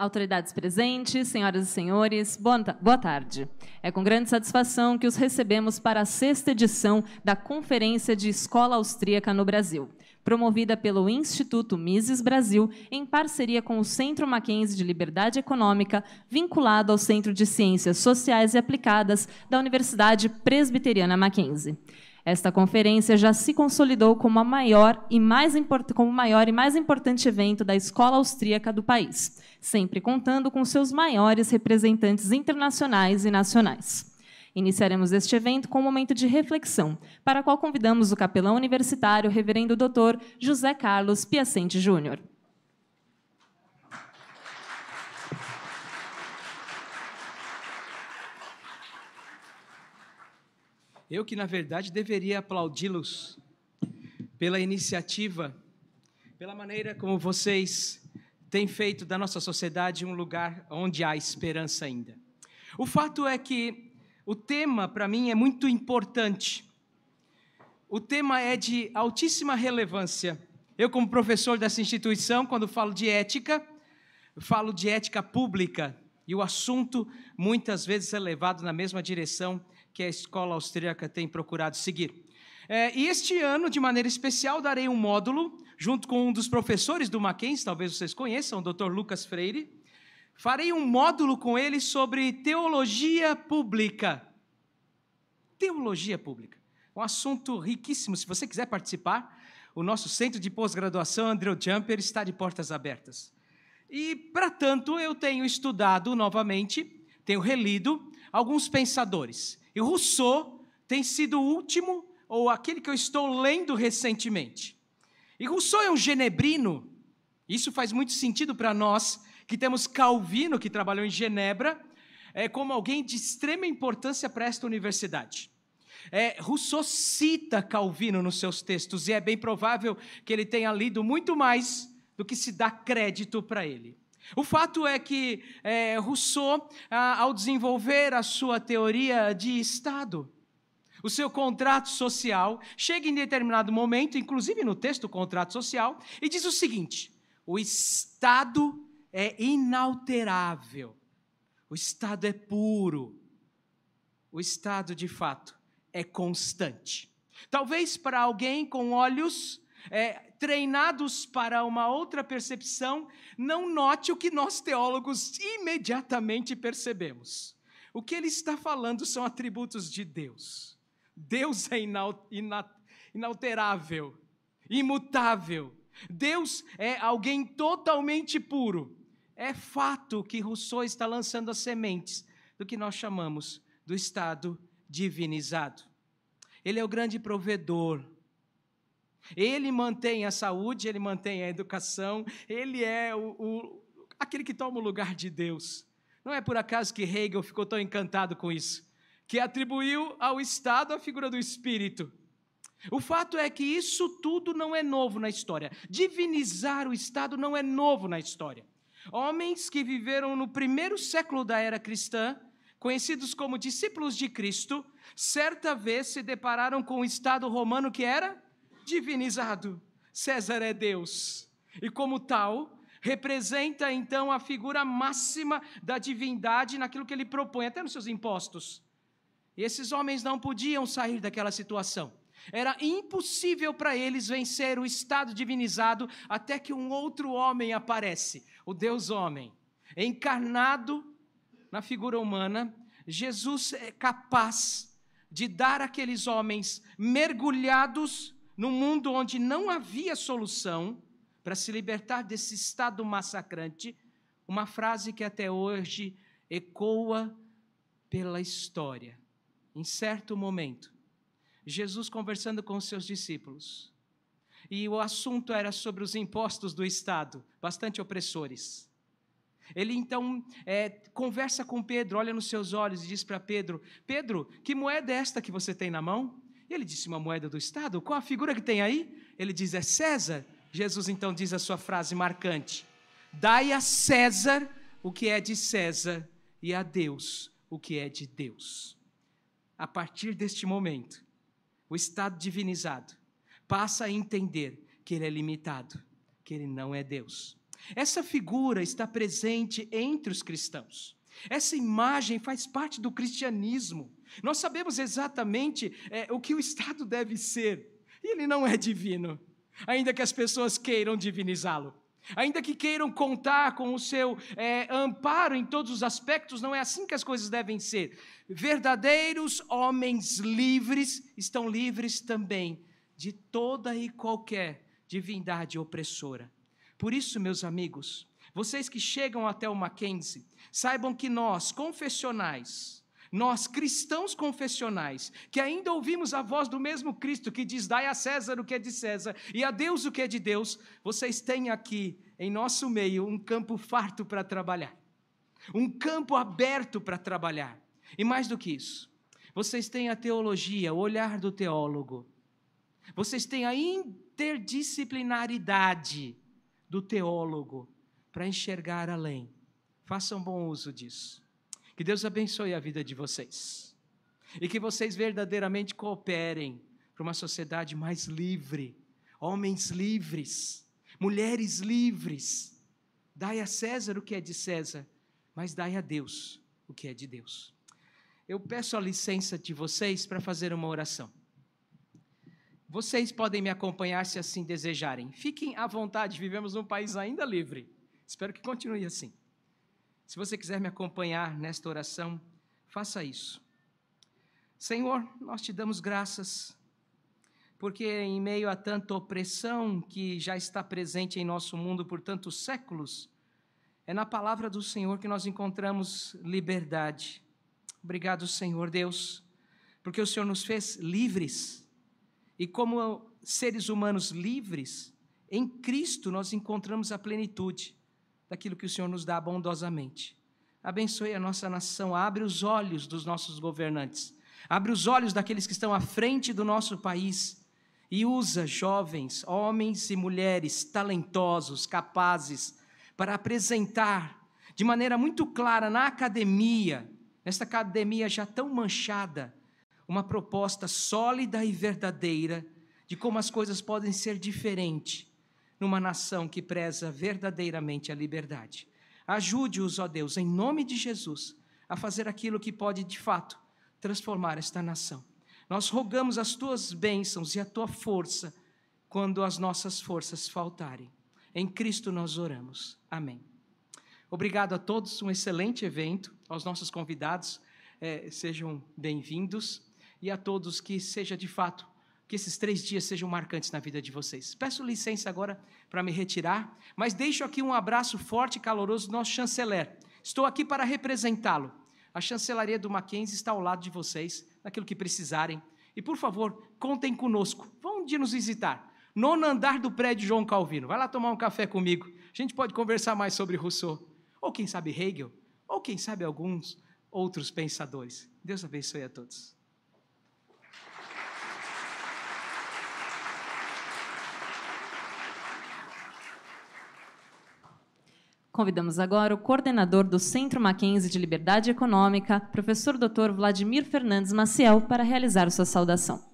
Autoridades presentes, senhoras e senhores, boa tarde. É com grande satisfação que os recebemos para a sexta edição da Conferência de Escola Austríaca no Brasil, promovida pelo Instituto Mises Brasil, em parceria com o Centro Mackenzie de Liberdade Econômica, vinculado ao Centro de Ciências Sociais e Aplicadas da Universidade Presbiteriana Mackenzie. Esta conferência já se consolidou como, a maior e mais como o maior e mais importante evento da escola austríaca do país, sempre contando com seus maiores representantes internacionais e nacionais. Iniciaremos este evento com um momento de reflexão, para a qual convidamos o capelão universitário, reverendo doutor José Carlos Piacente Júnior. Eu que, na verdade, deveria aplaudi-los pela iniciativa, pela maneira como vocês têm feito da nossa sociedade um lugar onde há esperança ainda. O fato é que o tema, para mim, é muito importante. O tema é de altíssima relevância. Eu, como professor dessa instituição, quando falo de ética, falo de ética pública, e o assunto muitas vezes é levado na mesma direção que a escola austríaca tem procurado seguir. É, e este ano, de maneira especial, darei um módulo, junto com um dos professores do Mackenzie, talvez vocês conheçam, o Dr. Lucas Freire. Farei um módulo com ele sobre teologia pública. Teologia pública. Um assunto riquíssimo. Se você quiser participar, o nosso centro de pós-graduação, Andrew Jumper, está de portas abertas. E, para tanto, eu tenho estudado novamente, tenho relido alguns pensadores. E Rousseau tem sido o último, ou aquele que eu estou lendo recentemente. E Rousseau é um genebrino, isso faz muito sentido para nós, que temos Calvino, que trabalhou em Genebra, é, como alguém de extrema importância para esta universidade. É, Rousseau cita Calvino nos seus textos, e é bem provável que ele tenha lido muito mais do que se dá crédito para ele. O fato é que é, Rousseau, ao desenvolver a sua teoria de Estado, o seu contrato social, chega em determinado momento, inclusive no texto contrato social, e diz o seguinte: o Estado é inalterável, o Estado é puro, o Estado de fato é constante. Talvez para alguém com olhos é, treinados para uma outra percepção, não note o que nós teólogos imediatamente percebemos. O que ele está falando são atributos de Deus. Deus é inalterável, imutável. Deus é alguém totalmente puro. É fato que Rousseau está lançando as sementes do que nós chamamos do estado divinizado. Ele é o grande provedor, ele mantém a saúde, ele mantém a educação, ele é o, o, aquele que toma o lugar de Deus. Não é por acaso que Hegel ficou tão encantado com isso, que atribuiu ao Estado a figura do Espírito. O fato é que isso tudo não é novo na história. Divinizar o Estado não é novo na história. Homens que viveram no primeiro século da era cristã, conhecidos como discípulos de Cristo, certa vez se depararam com o Estado romano que era divinizado. César é Deus. E como tal, representa então a figura máxima da divindade naquilo que ele propõe, até nos seus impostos. E esses homens não podiam sair daquela situação. Era impossível para eles vencer o estado divinizado até que um outro homem aparece, o Deus homem, encarnado na figura humana. Jesus é capaz de dar àqueles homens mergulhados num mundo onde não havia solução para se libertar desse estado massacrante, uma frase que até hoje ecoa pela história. Em certo momento, Jesus conversando com os seus discípulos, e o assunto era sobre os impostos do Estado, bastante opressores. Ele então é, conversa com Pedro, olha nos seus olhos e diz para Pedro: Pedro, que moeda é esta que você tem na mão? Ele disse uma moeda do Estado. Qual a figura que tem aí? Ele diz: é César. Jesus então diz a sua frase marcante: Dai a César o que é de César e a Deus o que é de Deus. A partir deste momento, o Estado divinizado passa a entender que ele é limitado, que ele não é Deus. Essa figura está presente entre os cristãos. Essa imagem faz parte do cristianismo. Nós sabemos exatamente é, o que o Estado deve ser, e ele não é divino, ainda que as pessoas queiram divinizá-lo. Ainda que queiram contar com o seu é, amparo em todos os aspectos, não é assim que as coisas devem ser. Verdadeiros homens livres estão livres também de toda e qualquer divindade opressora. Por isso, meus amigos, vocês que chegam até o Mackenzie, saibam que nós, confessionais, nós cristãos confessionais, que ainda ouvimos a voz do mesmo Cristo que diz: Dai a César o que é de César e a Deus o que é de Deus, vocês têm aqui em nosso meio um campo farto para trabalhar, um campo aberto para trabalhar. E mais do que isso, vocês têm a teologia, o olhar do teólogo, vocês têm a interdisciplinaridade do teólogo para enxergar além. Façam bom uso disso. Que Deus abençoe a vida de vocês. E que vocês verdadeiramente cooperem para uma sociedade mais livre, homens livres, mulheres livres. Dai a César o que é de César, mas dai a Deus o que é de Deus. Eu peço a licença de vocês para fazer uma oração. Vocês podem me acompanhar se assim desejarem. Fiquem à vontade, vivemos num país ainda livre. Espero que continue assim. Se você quiser me acompanhar nesta oração, faça isso. Senhor, nós te damos graças, porque em meio a tanta opressão que já está presente em nosso mundo por tantos séculos, é na palavra do Senhor que nós encontramos liberdade. Obrigado, Senhor Deus, porque o Senhor nos fez livres e como seres humanos livres, em Cristo nós encontramos a plenitude daquilo que o Senhor nos dá bondosamente. Abençoe a nossa nação, abre os olhos dos nossos governantes, abre os olhos daqueles que estão à frente do nosso país e usa jovens, homens e mulheres talentosos, capazes, para apresentar de maneira muito clara na academia, nesta academia já tão manchada, uma proposta sólida e verdadeira de como as coisas podem ser diferentes numa nação que preza verdadeiramente a liberdade. Ajude-os, ó Deus, em nome de Jesus, a fazer aquilo que pode de fato transformar esta nação. Nós rogamos as tuas bênçãos e a tua força quando as nossas forças faltarem. Em Cristo nós oramos. Amém. Obrigado a todos, um excelente evento. Aos nossos convidados, eh, sejam bem-vindos e a todos que seja de fato, que esses três dias sejam marcantes na vida de vocês. Peço licença agora para me retirar, mas deixo aqui um abraço forte e caloroso do nosso chanceler. Estou aqui para representá-lo. A chancelaria do Mackenzie está ao lado de vocês, naquilo que precisarem. E, por favor, contem conosco. Vão um dia nos visitar. Nono andar do prédio João Calvino. Vai lá tomar um café comigo. A gente pode conversar mais sobre Rousseau. Ou quem sabe Hegel. Ou quem sabe alguns outros pensadores. Deus abençoe a todos. Convidamos agora o coordenador do Centro Mackenzie de Liberdade Econômica, professor Dr. Vladimir Fernandes Maciel, para realizar sua saudação.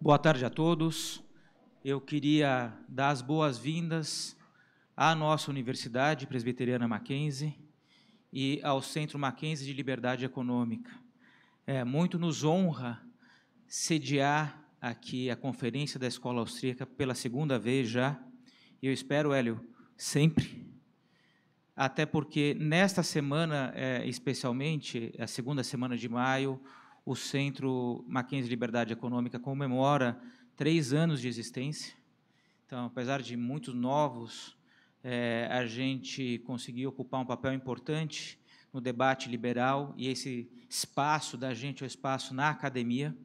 Boa tarde a todos. Eu queria dar as boas-vindas à nossa Universidade Presbiteriana Mackenzie e ao Centro Mackenzie de Liberdade Econômica. É, muito nos honra sediar aqui a conferência da Escola Austríaca pela segunda vez já. E eu espero, Hélio, sempre. Até porque nesta semana, é, especialmente, a segunda semana de maio, o Centro Mackenzie Liberdade Econômica comemora três anos de existência. Então, apesar de muitos novos, é, a gente conseguiu ocupar um papel importante no debate liberal e esse espaço da gente, o espaço na academia,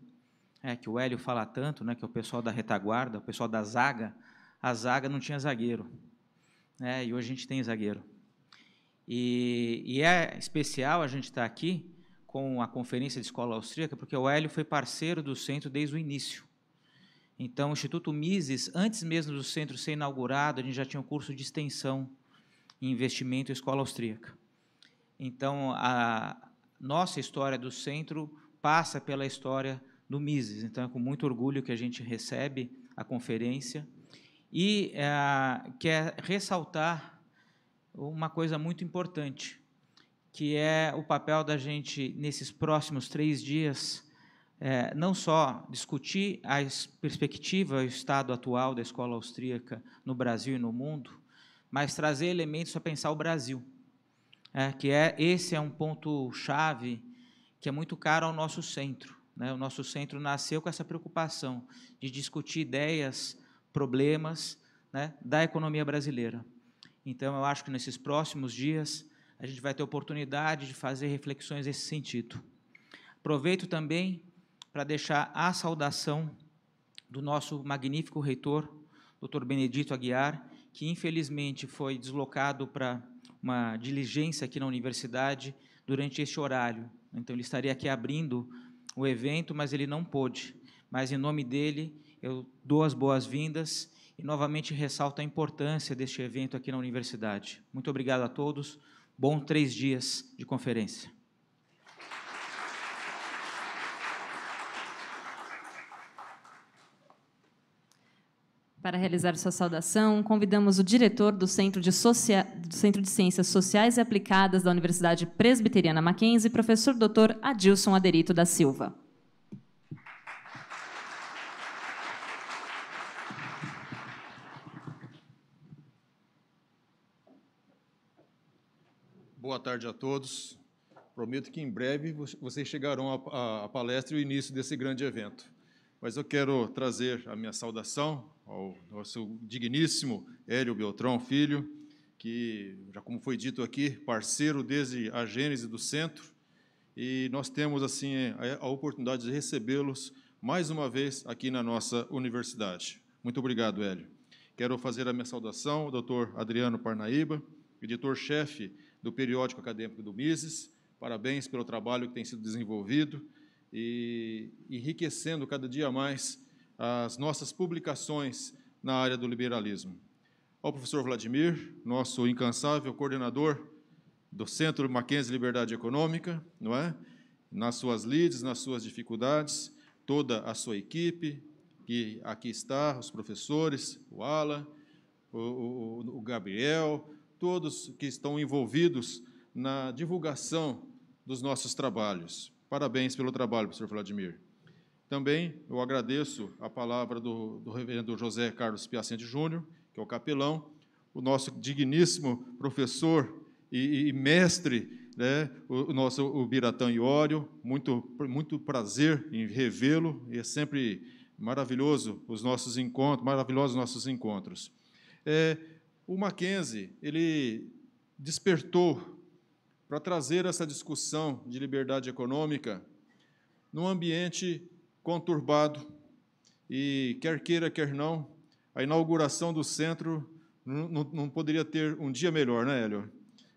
é, que o Hélio fala tanto, né, que é o pessoal da retaguarda, o pessoal da zaga, a zaga não tinha zagueiro, né, e hoje a gente tem zagueiro. E, e é especial a gente estar tá aqui com a Conferência de Escola Austríaca, porque o Hélio foi parceiro do centro desde o início. Então, o Instituto Mises, antes mesmo do centro ser inaugurado, a gente já tinha um curso de extensão em investimento em escola austríaca. Então, a, nossa história do centro passa pela história do Mises. Então, é com muito orgulho que a gente recebe a conferência e é, quer ressaltar uma coisa muito importante, que é o papel da gente, nesses próximos três dias, é, não só discutir a perspectiva, o estado atual da escola austríaca no Brasil e no mundo, mas trazer elementos para pensar o Brasil, é, que é esse é um ponto chave que é muito caro ao nosso centro. Né? O nosso centro nasceu com essa preocupação de discutir ideias, problemas né, da economia brasileira. Então, eu acho que nesses próximos dias a gente vai ter oportunidade de fazer reflexões nesse sentido. Aproveito também para deixar a saudação do nosso magnífico reitor, Dr. Benedito Aguiar, que infelizmente foi deslocado para uma diligência aqui na universidade durante este horário. Então, ele estaria aqui abrindo o evento, mas ele não pôde. Mas, em nome dele, eu dou as boas-vindas e novamente ressalto a importância deste evento aqui na universidade. Muito obrigado a todos. Bom três dias de conferência. Para realizar sua saudação, convidamos o diretor do Centro de, Socia... do Centro de Ciências Sociais e Aplicadas da Universidade Presbiteriana Mackenzie, professor Dr. Adilson Aderito da Silva. Boa tarde a todos. Prometo que em breve vocês chegarão à palestra e o início desse grande evento. Mas eu quero trazer a minha saudação ao nosso digníssimo Hélio Beltrão Filho, que, já como foi dito aqui, parceiro desde a gênese do centro, e nós temos assim a oportunidade de recebê-los mais uma vez aqui na nossa universidade. Muito obrigado, Hélio. Quero fazer a minha saudação ao doutor Adriano Parnaíba, editor-chefe do periódico acadêmico do Mises. Parabéns pelo trabalho que tem sido desenvolvido e enriquecendo cada dia mais as nossas publicações na área do liberalismo. Ao professor Vladimir, nosso incansável coordenador do Centro Mackenzie Liberdade Econômica, não é? Nas suas lides, nas suas dificuldades, toda a sua equipe, que aqui está, os professores, o Alan, o, o, o Gabriel, todos que estão envolvidos na divulgação dos nossos trabalhos. Parabéns pelo trabalho, professor Vladimir. Também eu agradeço a palavra do, do reverendo José Carlos Piacente Júnior, que é o capelão, o nosso digníssimo professor e, e mestre, né, o, o, nosso o Biratã Iório, muito, muito prazer em revê-lo, e é sempre maravilhoso os nossos encontros, maravilhosos os nossos encontros. É, o Mackenzie, ele despertou para trazer essa discussão de liberdade econômica num ambiente conturbado e, quer queira, quer não, a inauguração do centro não, não, poderia ter um dia melhor, né, Hélio?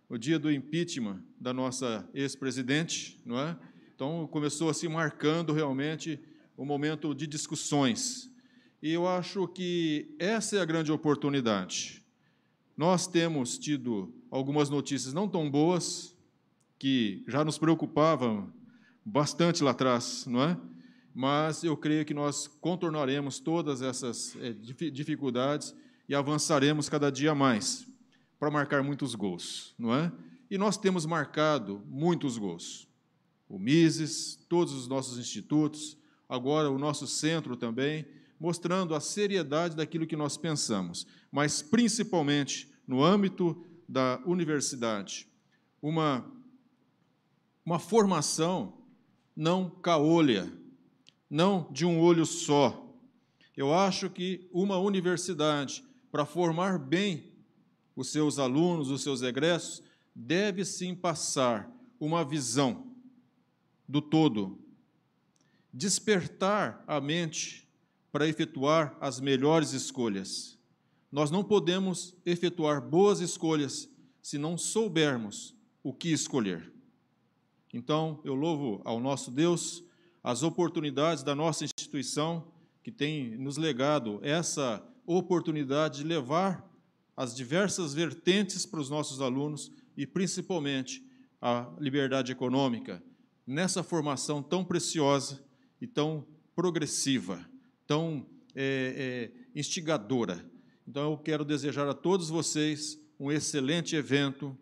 O dia do impeachment da nossa ex-presidente, não é? Então, começou assim marcando realmente o momento de discussões. E eu acho que essa é a grande oportunidade. Nós temos tido algumas notícias não tão boas, que já nos preocupavam bastante lá atrás, não é? mas eu creio que nós contornaremos todas essas é, dificuldades e avançaremos cada dia mais para marcar muitos gols, não é? E nós temos marcado muitos gols. O Mises, todos os nossos institutos, agora o nosso centro também, mostrando a seriedade daquilo que nós pensamos, mas principalmente no âmbito da universidade, uma uma formação não caolha, não de um olho só. Eu acho que uma universidade, para formar bem os seus alunos, os seus egressos, deve sim passar uma visão do todo, despertar a mente para efetuar as melhores escolhas. Nós não podemos efetuar boas escolhas se não soubermos o que escolher. Então, eu louvo ao nosso Deus as oportunidades da nossa instituição, que tem nos legado essa oportunidade de levar as diversas vertentes para os nossos alunos e, principalmente, a liberdade econômica, nessa formação tão preciosa e tão progressiva, tão é, é, instigadora. Então, eu quero desejar a todos vocês um excelente evento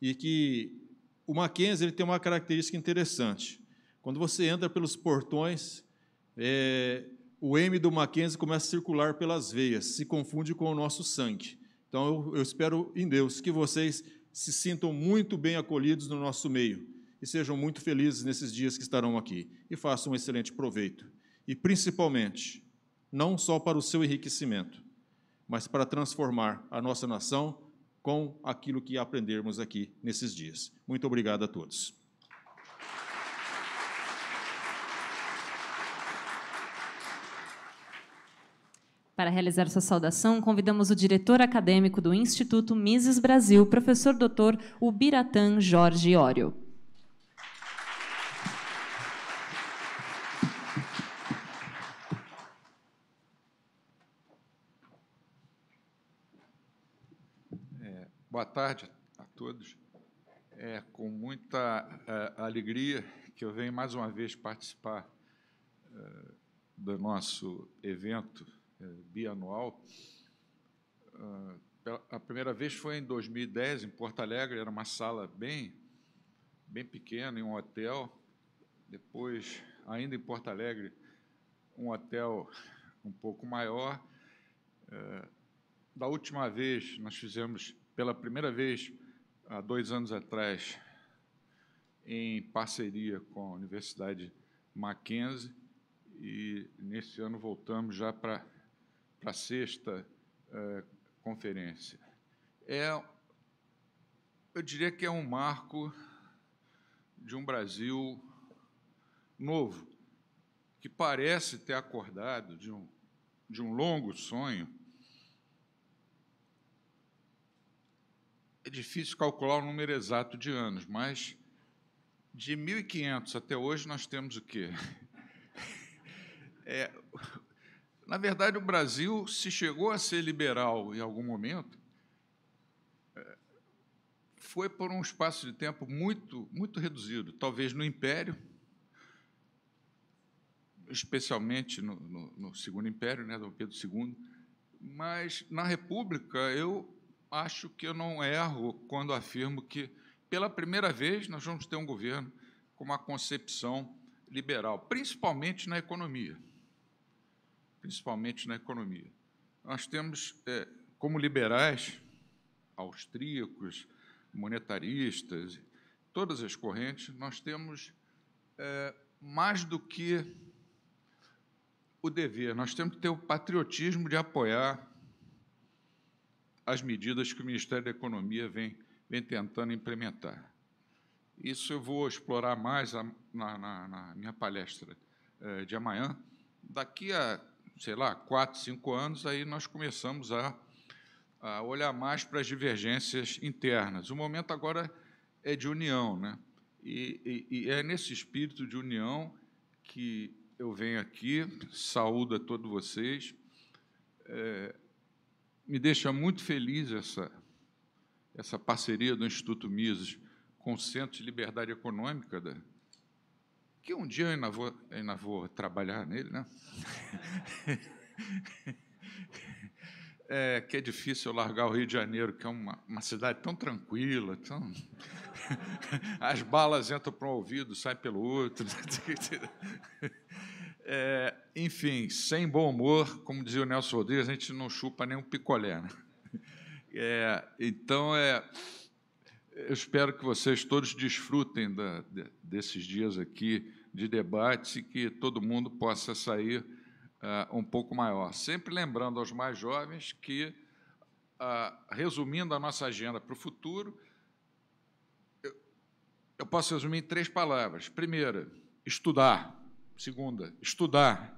e que o Mackenzie ele tem uma característica interessante. Quando você entra pelos portões, é, o M do Mackenzie começa a circular pelas veias, se confunde com o nosso sangue. Então, eu, eu espero em Deus que vocês se sintam muito bem acolhidos no nosso meio e sejam muito felizes nesses dias que estarão aqui e façam um excelente proveito. E, principalmente, não só para o seu enriquecimento, mas para transformar a nossa nação com aquilo que aprendermos aqui nesses dias. Muito obrigado a todos. Para realizar sua saudação, convidamos o diretor acadêmico do Instituto Mises Brasil, professor Dr. Ubiratan Jorge Ório. É, boa tarde a todos. É com muita é, alegria que eu venho mais uma vez participar é, do nosso evento é, bianual. A primeira vez foi em 2010, em Porto Alegre, era uma sala bem, bem pequena, em um hotel. Depois, ainda em Porto Alegre, um hotel um pouco maior. Da última vez, nós fizemos, pela primeira vez, há dois anos atrás, em parceria com a Universidade Mackenzie, e nesse ano voltamos já para a sexta uh, conferência. É, eu diria que é um marco de um Brasil novo, que parece ter acordado de um, de um longo sonho. É difícil calcular o número exato de anos, mas de 1500 até hoje nós temos o quê? É, na verdade, o Brasil, se chegou a ser liberal em algum momento, é, foi por um espaço de tempo muito, muito reduzido, talvez no Império, especialmente no, no, no Segundo Império, né, Dom Pedro II, mas na República eu acho que eu não erro quando afirmo que, pela primeira vez, nós vamos ter um governo com uma concepção liberal, principalmente na economia principalmente na economia. Nós temos, é, como liberais, austríacos, monetaristas, todas as correntes, nós temos é, mais do que o dever, nós temos que ter o patriotismo de apoiar as medidas que o Ministério da Economia vem, vem tentando implementar. Isso eu vou explorar mais na, na, na minha palestra é, de amanhã. Daqui a sei lá, quatro, cinco anos, aí nós começamos a, a olhar mais para as divergências internas. O momento agora é de união, né? E, e, e, é nesse espírito de união que eu venho aqui, saúdo a todos vocês. É, me deixa muito feliz essa, essa parceria do Instituto Mises com o Centro de Liberdade Econômica da, que um dia eu ainda vou, ainda vou trabalhar nele, né? É, que é difícil largar o Rio de Janeiro, que é uma, uma cidade tão tranquila, tão... as balas entram para um ouvido, saem pelo outro. É, enfim, sem bom humor, como dizia o Nelson Rodrigues, a gente não chupa nem um picolé. Né? É, então, é, eu espero que vocês todos desfrutem da, de, desses dias aqui de debate e que todo mundo possa sair uh, um pouco maior. Sempre lembrando aos mais jovens que, uh, resumindo a nossa agenda para o futuro, eu, eu posso resumir em três palavras. Primeira, estudar. Segunda, estudar.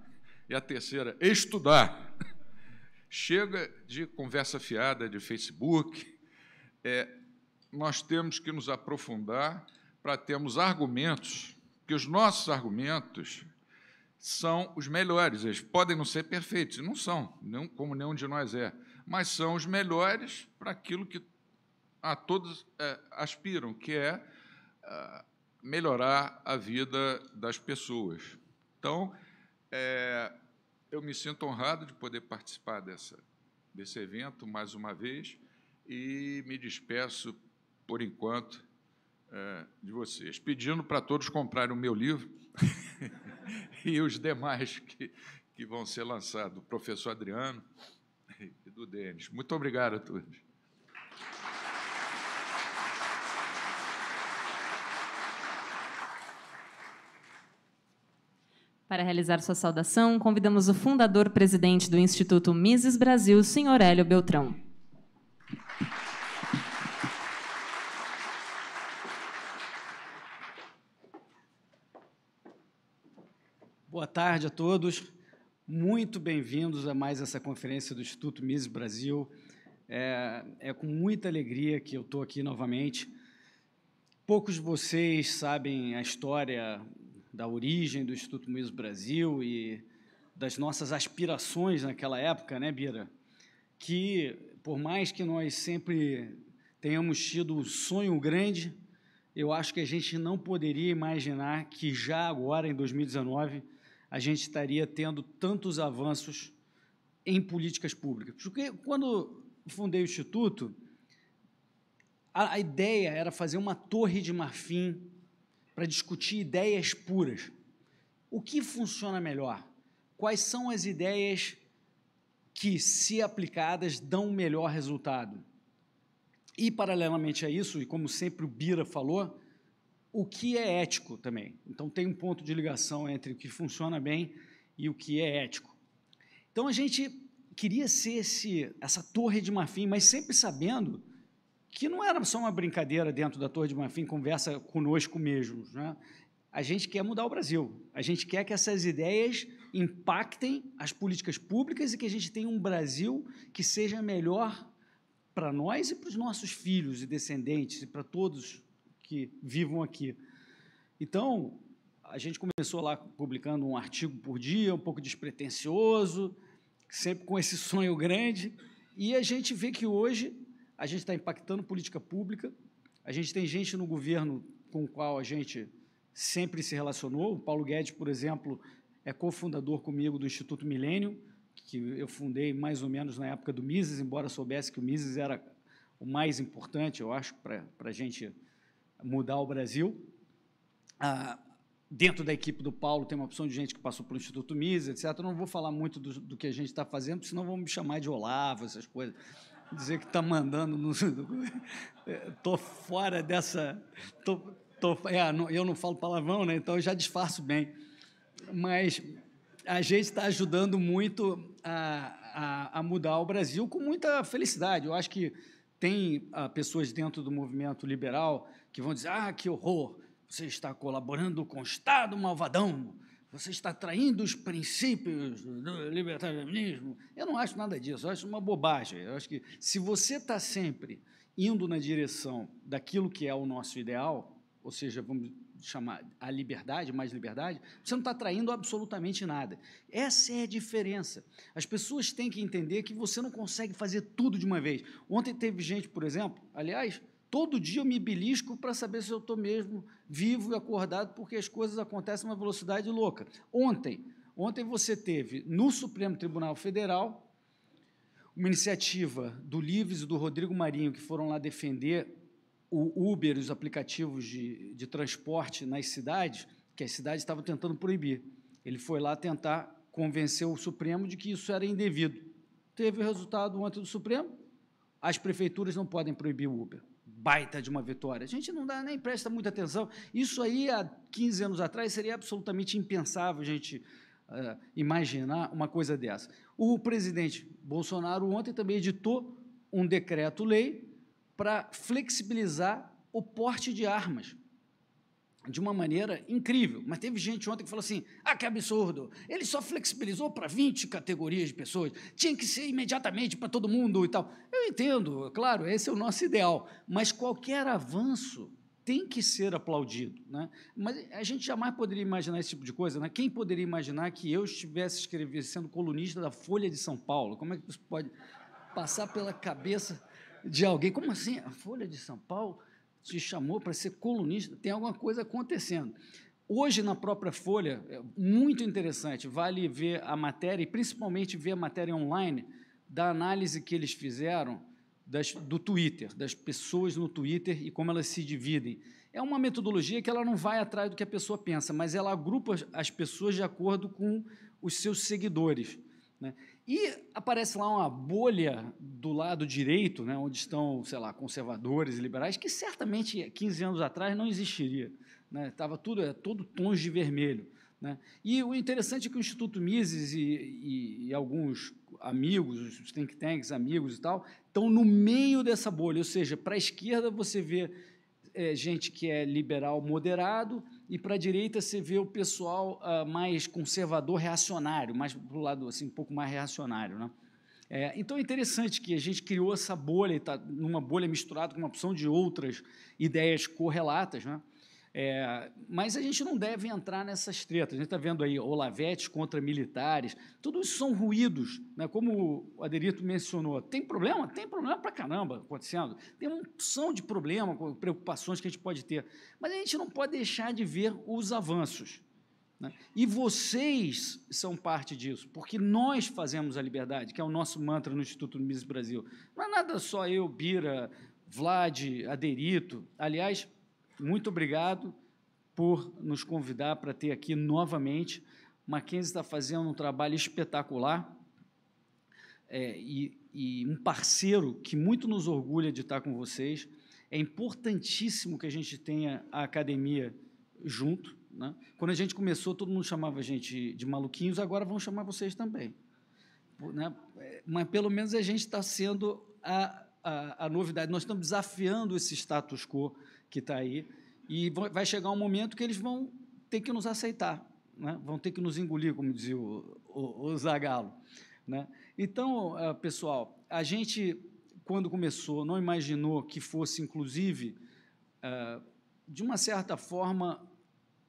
E a terceira, estudar. Chega de conversa fiada de Facebook. É, nós temos que nos aprofundar para termos argumentos, que os nossos argumentos são os melhores. Eles podem não ser perfeitos, não são, como nenhum de nós é, mas são os melhores para aquilo que a todos é, aspiram, que é melhorar a vida das pessoas. Então, é, eu me sinto honrado de poder participar dessa, desse evento mais uma vez e me despeço, por enquanto, é, de vocês, pedindo para todos comprarem o meu livro e os demais que, que vão ser lançados, do professor Adriano e do Denis. Muito obrigado a todos. Para realizar sua saudação, convidamos o fundador presidente do Instituto Mises Brasil, senhor Hélio Beltrão. Boa tarde a todos. Muito bem-vindos a mais essa conferência do Instituto Mises Brasil. É, é com muita alegria que eu estou aqui novamente. Poucos de vocês sabem a história da origem do Instituto Mises Brasil e das nossas aspirações naquela época, né, Bira? Que, por mais que nós sempre tenhamos tido um sonho grande, eu acho que a gente não poderia imaginar que já agora, em 2019, a gente estaria tendo tantos avanços em políticas públicas. Porque quando fundei o Instituto, a, a ideia era fazer uma torre de marfim para discutir ideias puras. O que funciona melhor? Quais são as ideias que, se aplicadas, dão o melhor resultado? E, paralelamente a isso, e como sempre o Bira falou, o que é ético também. Então, tem um ponto de ligação entre o que funciona bem e o que é ético. Então, a gente queria ser esse, essa torre de marfim, mas sempre sabendo que não era só uma brincadeira dentro da Torre de Marfim, conversa conosco mesmos. Né? A gente quer mudar o Brasil. A gente quer que essas ideias impactem as políticas públicas e que a gente tenha um Brasil que seja melhor para nós e para os nossos filhos e descendentes e para todos que vivam aqui. Então, a gente começou lá publicando um artigo por dia, um pouco despretensioso, sempre com esse sonho grande, e a gente vê que hoje a gente está impactando política pública, a gente tem gente no governo com o qual a gente sempre se relacionou. O Paulo Guedes, por exemplo, é cofundador comigo do Instituto Milênio, que eu fundei mais ou menos na época do Mises, embora soubesse que o Mises era o mais importante, eu acho, para a gente mudar o Brasil. Ah, dentro da equipe do Paulo tem uma opção de gente que passou pelo Instituto Mises, etc. Eu não vou falar muito do, do que a gente está fazendo, senão vão me chamar de Olavo, essas coisas dizer que está mandando. No, tô fora dessa. Tô, tô, é, eu não falo palavrão, né? Então eu já disfarço bem. Mas a gente está ajudando muito a, a, a, mudar o Brasil com muita felicidade. Eu acho que tem ah, pessoas dentro do movimento liberal que vão dizer: ah, que horror, você está colaborando com o Estado malvadão você está traindo os princípios do libertarianismo. Eu não acho nada disso, eu acho uma bobagem. Eu acho que se você está sempre indo na direção daquilo que é o nosso ideal, ou seja, vamos chamar a liberdade, mais liberdade, você não está traindo absolutamente nada. Essa é a diferença. As pessoas têm que entender que você não consegue fazer tudo de uma vez. Ontem teve gente, por exemplo, aliás, Todo dia eu me belisco para saber se eu estou mesmo vivo e acordado, porque as coisas acontecem a uma velocidade louca. Ontem, ontem você teve no Supremo Tribunal Federal uma iniciativa do Livres e do Rodrigo Marinho, que foram lá defender o Uber e os aplicativos de, de transporte nas cidades, que as cidades estavam tentando proibir. Ele foi lá tentar convencer o Supremo de que isso era indevido. Teve o resultado ontem do Supremo, as prefeituras não podem proibir o Uber baita de uma vitória. A gente não dá nem presta muita atenção. Isso aí, há 15 anos atrás, seria absolutamente impensável a gente uh, imaginar uma coisa dessa. O presidente Bolsonaro ontem também editou um decreto-lei para flexibilizar o porte de armas de uma maneira incrível. Mas teve gente ontem que falou assim: ah, que absurdo! Ele só flexibilizou para 20 categorias de pessoas, tinha que ser imediatamente para todo mundo e tal. Eu entendo, claro, esse é o nosso ideal, mas qualquer avanço tem que ser aplaudido. Né? Mas a gente jamais poderia imaginar esse tipo de coisa. Né? Quem poderia imaginar que eu estivesse escrevendo, sendo colunista da Folha de São Paulo? Como é que isso pode passar pela cabeça de alguém? Como assim? A Folha de São Paulo? Te chamou para ser colunista, tem alguma coisa acontecendo. Hoje, na própria Folha, é muito interessante, vale ver a matéria, e principalmente ver a matéria online, da análise que eles fizeram das, do Twitter, das pessoas no Twitter e como elas se dividem. É uma metodologia que ela não vai atrás do que a pessoa pensa, mas ela agrupa as pessoas de acordo com os seus seguidores. Né? E aparece lá uma bolha do lado direito, né, onde estão, sei lá, conservadores e liberais, que certamente 15 anos atrás não existiria. Né? Tava tudo, é, todo tons de vermelho. Né? E o interessante é que o Instituto Mises e, e, e, alguns amigos, os think tanks, amigos e tal, estão no meio dessa bolha, ou seja, para a esquerda você vê é, gente que é liberal moderado e para a direita você vê o pessoal uh, mais conservador, reacionário, mais para o lado assim, um pouco mais reacionário. Né? É, então é interessante que a gente criou essa bolha, está numa bolha misturada com uma opção de outras ideias correlatas, né? É, mas a gente não deve entrar nessas tretas. A gente está vendo aí Olavetes contra militares. Tudo isso são ruídos, né? como o Aderito mencionou. Tem problema? Tem problema para caramba acontecendo. Tem uma opção de problema, preocupações que a gente pode ter. Mas a gente não pode deixar de ver os avanços. Né? E vocês são parte disso, porque nós fazemos a liberdade, que é o nosso mantra no Instituto Mises Brasil. Não é nada só eu, Bira, Vlad, Aderito. Aliás, muito obrigado por nos convidar para ter aqui novamente. Mackenzie está fazendo um trabalho espetacular é, e, e um parceiro que muito nos orgulha de estar com vocês. É importantíssimo que a gente tenha a academia junto. Né? Quando a gente começou, todo mundo chamava a gente de maluquinhos, agora vão chamar vocês também. Né? Mas pelo menos a gente está sendo a, a, a novidade. Nós estamos desafiando esse status quo que está aí, e vai chegar um momento que eles vão ter que nos aceitar, né? vão ter que nos engolir, como dizia o, o, o Zagalo. Né? Então, uh, pessoal, a gente, quando começou, não imaginou que fosse, inclusive, uh, de uma certa forma,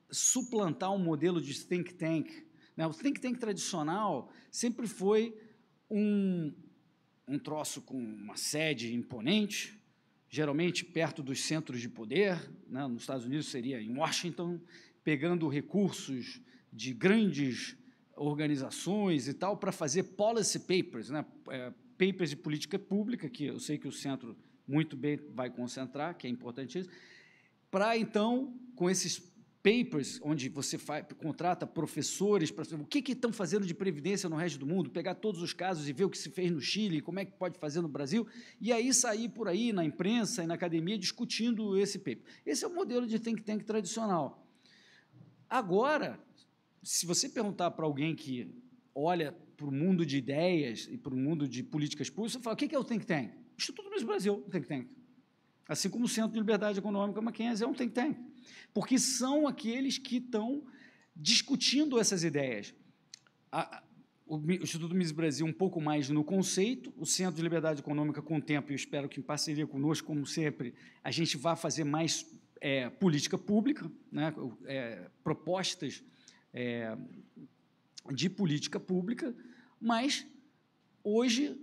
suplantar um modelo de think tank. Né? O think tank tradicional sempre foi um, um troço com uma sede imponente, geralmente perto dos centros de poder, né? nos Estados Unidos seria em Washington, pegando recursos de grandes organizações e tal para fazer policy papers, né? É, papers de política pública, que eu sei que o centro muito bem vai concentrar, que é importante isso, para então, com esses papers, onde você faz, contrata professores para o que, estão fazendo de previdência no resto do mundo, pegar todos os casos e ver o que se fez no Chile, como é que pode fazer no Brasil, e aí sair por aí na imprensa e na academia discutindo esse paper. Esse é o modelo de think tank tradicional. Agora, se você perguntar para alguém que olha para o mundo de ideias e para o mundo de políticas públicas, você fala, o que é o think tank? Instituto Luiz Brasil, think tank. Assim como o Centro de Liberdade Econômica Mackenzie é um think tank porque são aqueles que estão discutindo essas ideias. A, o Instituto Mises Brasil um pouco mais no conceito, o Centro de Liberdade Econômica com o tempo, e espero que em parceria conosco, como sempre, a gente vá fazer mais é, política pública, né, é, propostas é, de política pública, mas hoje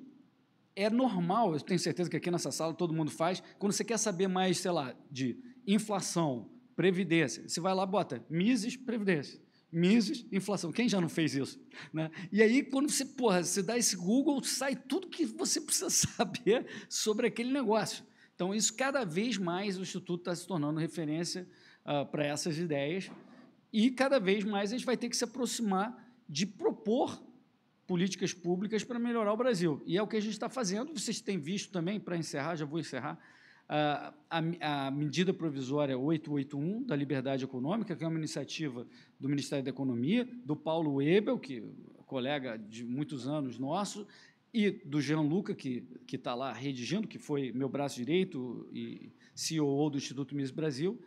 é normal, eu tenho certeza que aqui nessa sala todo mundo faz, quando você quer saber mais, sei lá, de inflação, Previdência. Você vai lá, bota Mises, Previdência. Mises, inflação. Quem já não fez isso? Né? E aí, quando você, porra, você dá esse Google, sai tudo que você precisa saber sobre aquele negócio. Então, isso cada vez mais o Instituto está se tornando referência uh, para essas ideias e cada vez mais a gente vai ter que se aproximar de propor políticas públicas para melhorar o Brasil. E é o que a gente está fazendo. Vocês têm visto também, para encerrar, já vou encerrar, a, a, medida provisória 881 da Liberdade Econômica, que é uma iniciativa do Ministério da Economia, do Paulo Ebel, que é colega de muitos anos nosso, e do Jean Luca, que está lá redigindo, que foi meu braço direito e CEO do Instituto Miss Brasil.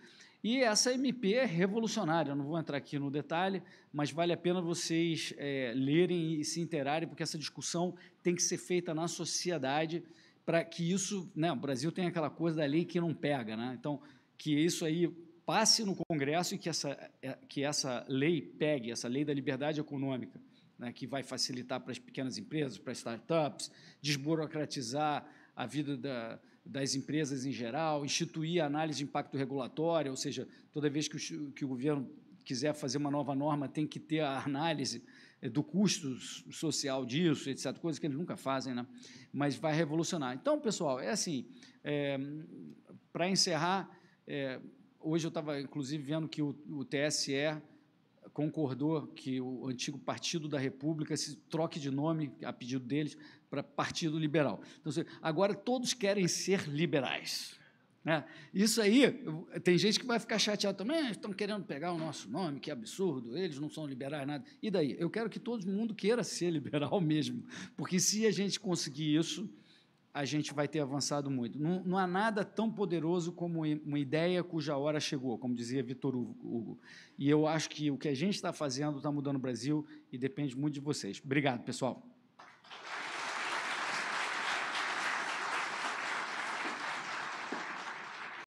E essa MP é revolucionária, eu não vou entrar aqui no detalhe, mas vale a pena vocês é, lerem e se interarem, porque essa discussão tem que ser feita na sociedade, para que isso, né, o Brasil tem aquela coisa da lei que não pega, né? Então, que isso aí passe no Congresso e que essa, é, que essa lei pegue, essa lei da liberdade econômica, né, que vai facilitar para as pequenas empresas, para as startups, desburocratizar a vida da, das empresas em geral, instituir a análise de impacto regulatório, ou seja, toda vez que o, que o governo quiser fazer uma nova norma, tem que ter a análise do custo social disso, etc., coisas que eles nunca fazem, né? mas vai revolucionar. Então, pessoal, é assim, é, para encerrar, é, hoje eu estava, inclusive, vendo que o, o TSE concordou que o antigo Partido da República se troque de nome, a pedido deles, para Partido Liberal. Então, agora todos querem ser liberais. Né? Isso aí, tem gente que vai ficar chateado também, ah, estão querendo pegar o nosso nome, que absurdo, eles não são liberais, nada. E daí? Eu quero que todo mundo queira ser liberal mesmo, porque se a gente conseguir isso, a gente vai ter avançado muito. Não, não, há nada tão poderoso como uma ideia cuja hora chegou, como dizia Vitor Hugo. E eu acho que o que a gente está fazendo está mudando o Brasil e depende muito de vocês. Obrigado, pessoal.